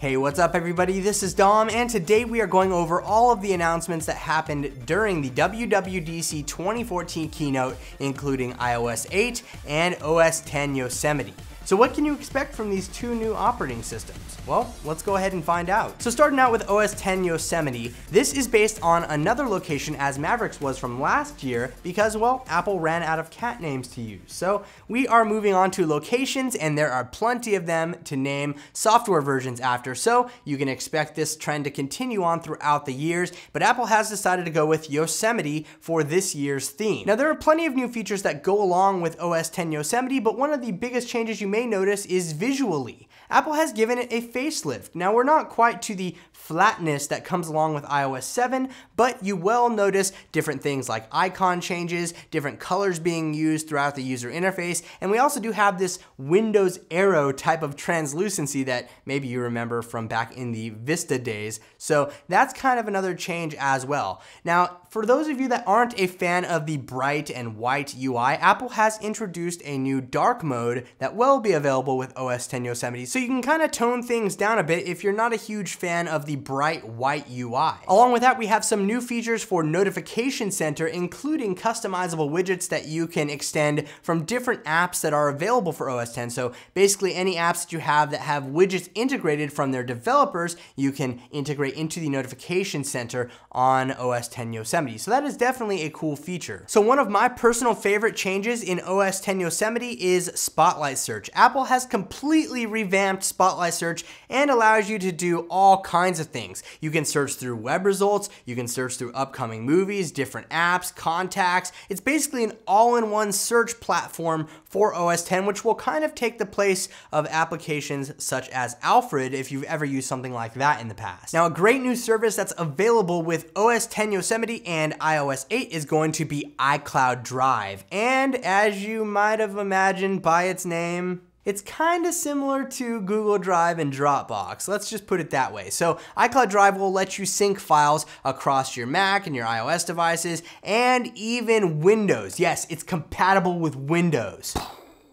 Hey, what's up everybody? This is Dom and today we are going over all of the announcements that happened during the WWDC 2014 keynote, including iOS 8 and OS 10 Yosemite. So what can you expect from these two new operating systems? Well, let's go ahead and find out. So starting out with OS 10 Yosemite, this is based on another location as Mavericks was from last year because, well, Apple ran out of cat names to use. So we are moving on to locations and there are plenty of them to name software versions after. So you can expect this trend to continue on throughout the years, but Apple has decided to go with Yosemite for this year's theme. Now there are plenty of new features that go along with OS 10 Yosemite, but one of the biggest changes you may notice is visually. Apple has given it a facelift. Now we're not quite to the flatness that comes along with iOS 7, but you will notice different things like icon changes, different colors being used throughout the user interface, and we also do have this Windows Aero type of translucency that maybe you remember from back in the Vista days. So that's kind of another change as well. Now, for those of you that aren't a fan of the bright and white UI, Apple has introduced a new dark mode that will be available with OS 10 Yosemite. So you can kind of tone things down a bit if you're not a huge fan of the bright white UI. Along with that, we have some new features for Notification Center, including customizable widgets that you can extend from different apps that are available for OS 10. So basically any apps that you have that have widgets integrated from their developers, you can integrate into the Notification Center on OS 10 Yosemite. So that is definitely a cool feature. So one of my personal favorite changes in OS 10 Yosemite is Spotlight Search. Apple has completely revamped Spotlight Search and allows you to do all kinds of things. You can search through web results, you can search through upcoming movies, different apps, contacts. It's basically an all-in-one search platform for OS 10, which will kind of take the place of applications such as Alfred if you've ever used something like that in the past. Now, a great new service that's available with OS 10 Yosemite and iOS 8 is going to be iCloud Drive. And as you might have imagined by its name, it's kind of similar to Google Drive and Dropbox. Let's just put it that way. So iCloud Drive will let you sync files across your Mac and your iOS devices and even Windows. Yes, it's compatible with Windows.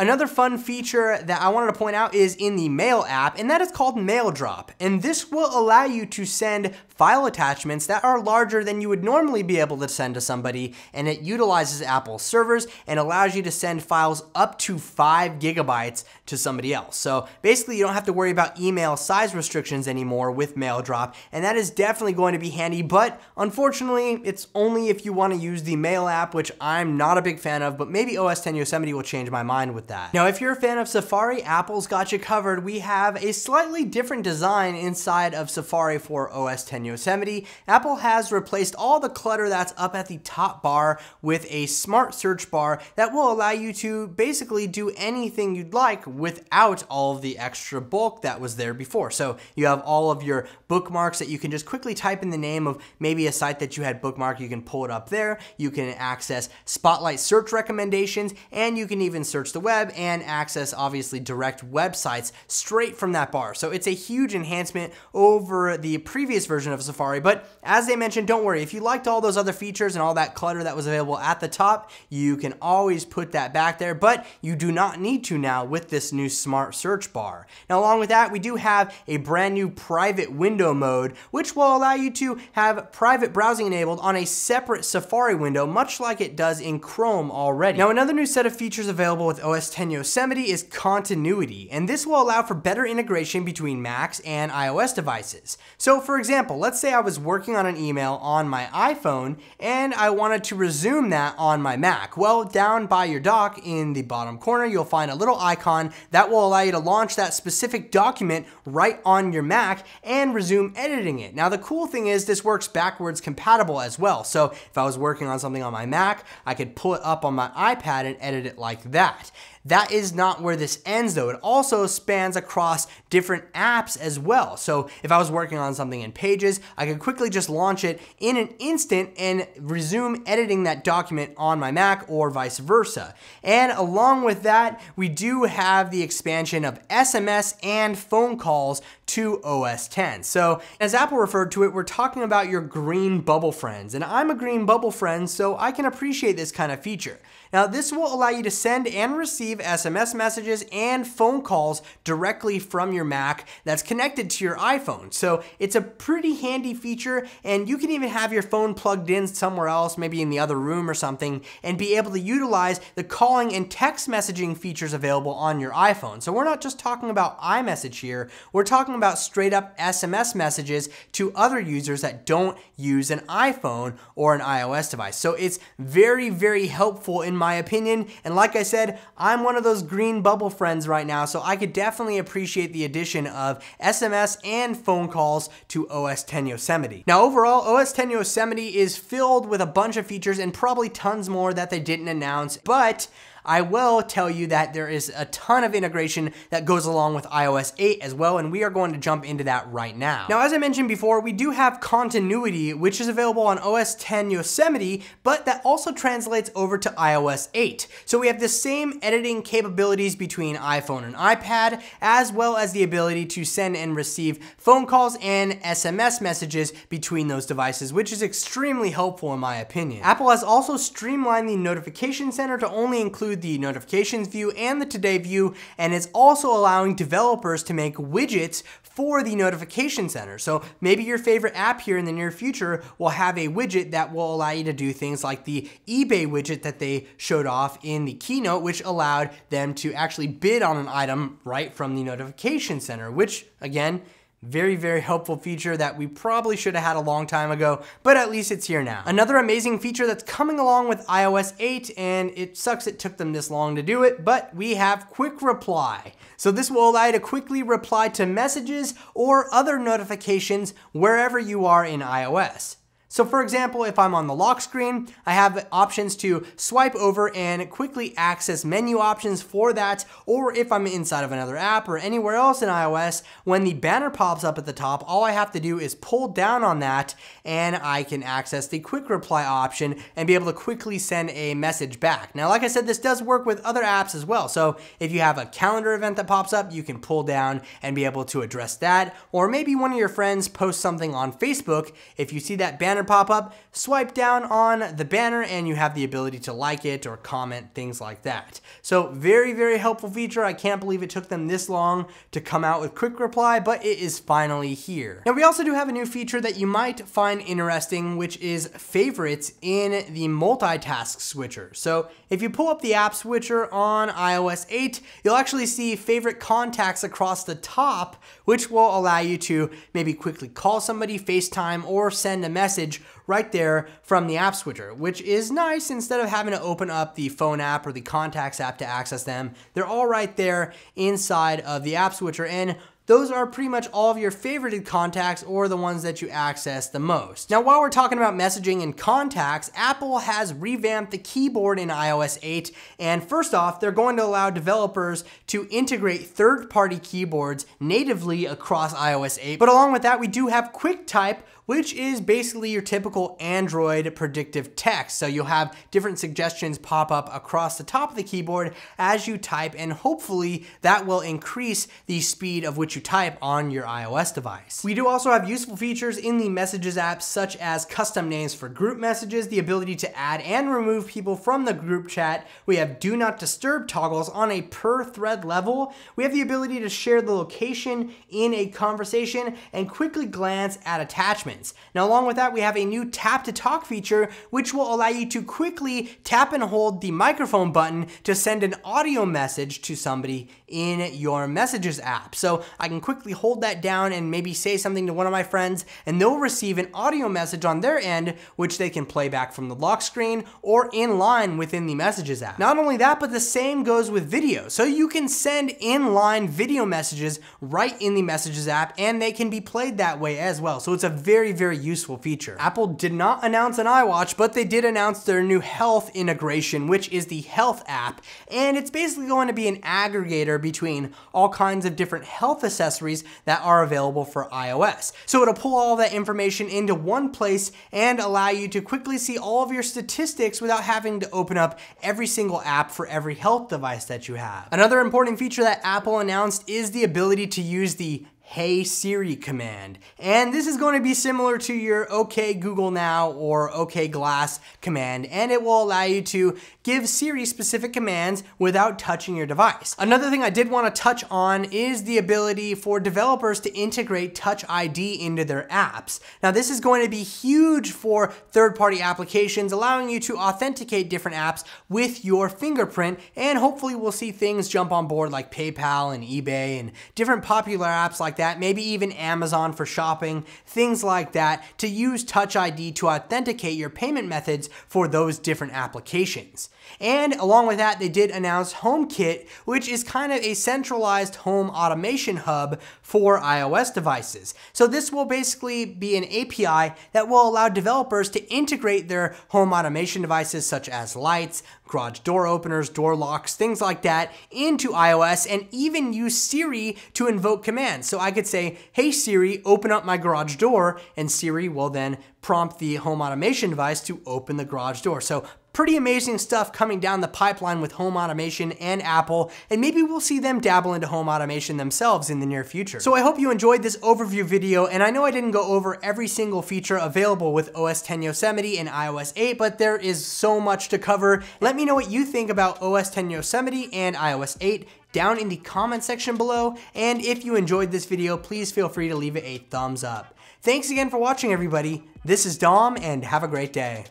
Another fun feature that I wanted to point out is in the Mail app, and that is called Mail Drop. And this will allow you to send file attachments that are larger than you would normally be able to send to somebody, and it utilizes Apple servers and allows you to send files up to five gigabytes to somebody else. So basically, you don't have to worry about email size restrictions anymore with Mail Drop, and that is definitely going to be handy, but unfortunately, it's only if you want to use the Mail app, which I'm not a big fan of, but maybe OS 10 Yosemite will change my mind with that. Now, if you're a fan of Safari, Apple's got you covered. We have a slightly different design inside of Safari for OS 10 Yosemite. Apple has replaced all the clutter that's up at the top bar with a smart search bar that will allow you to basically do anything you'd like without all of the extra bulk that was there before. So you have all of your bookmarks that you can just quickly type in the name of maybe a site that you had bookmarked. You can pull it up there. You can access Spotlight search recommendations, and you can even search the web web and access obviously direct websites straight from that bar. So it's a huge enhancement over the previous version of Safari. But as they mentioned, don't worry, if you liked all those other features and all that clutter that was available at the top, you can always put that back there, but you do not need to now with this new smart search bar. Now, along with that, we do have a brand new private window mode, which will allow you to have private browsing enabled on a separate Safari window, much like it does in Chrome already. Now, another new set of features available with OS 10 Yosemite is continuity, and this will allow for better integration between Macs and iOS devices. So for example, let's say I was working on an email on my iPhone and I wanted to resume that on my Mac. Well, down by your dock in the bottom corner, you'll find a little icon that will allow you to launch that specific document right on your Mac and resume editing it. Now the cool thing is this works backwards compatible as well. So if I was working on something on my Mac, I could pull it up on my iPad and edit it like that. That is not where this ends though. It also spans across different apps as well. So if I was working on something in Pages, I could quickly just launch it in an instant and resume editing that document on my Mac or vice versa. And along with that, we do have the expansion of SMS and phone calls to OS 10. So as Apple referred to it, we're talking about your green bubble friends. And I'm a green bubble friend, so I can appreciate this kind of feature. Now, this will allow you to send and receive SMS messages and phone calls directly from your Mac that's connected to your iPhone. So it's a pretty handy feature, and you can even have your phone plugged in somewhere else, maybe in the other room or something, and be able to utilize the calling and text messaging features available on your iPhone. So we're not just talking about iMessage here, we're talking about straight up SMS messages to other users that don't use an iPhone or an iOS device. So it's very, very helpful in my opinion. And like I said, I'm one of those green bubble friends right now, so I could definitely appreciate the addition of SMS and phone calls to OS 10 Yosemite. Now, overall, OS 10 Yosemite is filled with a bunch of features and probably tons more that they didn't announce, but I will tell you that there is a ton of integration that goes along with iOS 8 as well, and we are going to jump into that right now. Now, as I mentioned before, we do have continuity, which is available on OS 10 Yosemite, but that also translates over to iOS 8. So we have the same editing capabilities between iPhone and iPad, as well as the ability to send and receive phone calls and SMS messages between those devices, which is extremely helpful in my opinion. Apple has also streamlined the notification center to only include the notifications view and the today view, and it's also allowing developers to make widgets for the notification center. So maybe your favorite app here in the near future will have a widget that will allow you to do things like the eBay widget that they showed off in the keynote, which allowed them to actually bid on an item right from the notification center, which again, very, very helpful feature that we probably should have had a long time ago, but at least it's here now. Another amazing feature that's coming along with iOS 8, and it sucks it took them this long to do it, but we have Quick Reply. So this will allow you to quickly reply to messages or other notifications wherever you are in iOS. So for example, if I'm on the lock screen, I have options to swipe over and quickly access menu options for that, or if I'm inside of another app or anywhere else in iOS, when the banner pops up at the top, all I have to do is pull down on that and I can access the quick reply option and be able to quickly send a message back. Now, like I said, this does work with other apps as well. So if you have a calendar event that pops up, you can pull down and be able to address that. Or maybe one of your friends posts something on Facebook. If you see that banner banner pop up, swipe down on the banner and you have the ability to like it or comment, things like that. So very, very helpful feature. I can't believe it took them this long to come out with quick reply, but it is finally here. Now we also do have a new feature that you might find interesting, which is favorites in the multitask switcher. So if you pull up the app switcher on iOS 8, you'll actually see favorite contacts across the top, which will allow you to maybe quickly call somebody, FaceTime, or send a message message right there from the app switcher, which is nice instead of having to open up the phone app or the contacts app to access them. They're all right there inside of the app switcher. And those are pretty much all of your favorited contacts or the ones that you access the most. Now, while we're talking about messaging and contacts, Apple has revamped the keyboard in iOS 8. And first off, they're going to allow developers to integrate third-party keyboards natively across iOS 8. But along with that, we do have QuickType, which is basically your typical Android predictive text. So you'll have different suggestions pop up across the top of the keyboard as you type, and hopefully that will increase the speed of which you type on your iOS device. We do also have useful features in the Messages app, such as custom names for group messages, the ability to add and remove people from the group chat. We have do not disturb toggles on a per thread level. We have the ability to share the location in a conversation and quickly glance at attachments. Now, along with that, we have a new tap to talk feature, which will allow you to quickly tap and hold the microphone button to send an audio message to somebody in your messages app. So I can quickly hold that down and maybe say something to one of my friends, and they'll receive an audio message on their end, which they can play back from the lock screen or in line within the messages app. Not only that, but the same goes with video. So you can send inline video messages right in the messages app, and they can be played that way as well. So it's a very very, very useful feature. Apple did not announce an iWatch, but they did announce their new health integration, which is the Health app. And it's basically going to be an aggregator between all kinds of different health accessories that are available for iOS. So it'll pull all that information into one place and allow you to quickly see all of your statistics without having to open up every single app for every health device that you have. Another important feature that Apple announced is the ability to use the Hey Siri command. And this is going to be similar to your OK Google Now or OK Glass command, and it will allow you to give Siri specific commands without touching your device. Another thing I did want to touch on is the ability for developers to integrate Touch ID into their apps. Now, this is going to be huge for third party applications, allowing you to authenticate different apps with your fingerprint, and hopefully, we'll see things jump on board like PayPal and eBay and different popular apps like that, maybe even Amazon for shopping, things like that, to use Touch ID to authenticate your payment methods for those different applications. And along with that, they did announce HomeKit, which is kind of a centralized home automation hub for iOS devices. So this will basically be an API that will allow developers to integrate their home automation devices such as lights, garage door openers, door locks, things like that into iOS and even use Siri to invoke commands. So I could say, hey Siri, open up my garage door, and Siri will then prompt the home automation device to open the garage door. So pretty amazing stuff coming down the pipeline with home automation and Apple, and maybe we'll see them dabble into home automation themselves in the near future. So I hope you enjoyed this overview video, and I know I didn't go over every single feature available with OS 10 Yosemite and iOS 8, but there is so much to cover. Let me know what you think about OS 10 Yosemite and iOS 8 down in the comment section below, and if you enjoyed this video, please feel free to leave it a thumbs up. Thanks again for watching everybody. This is Dom, and have a great day.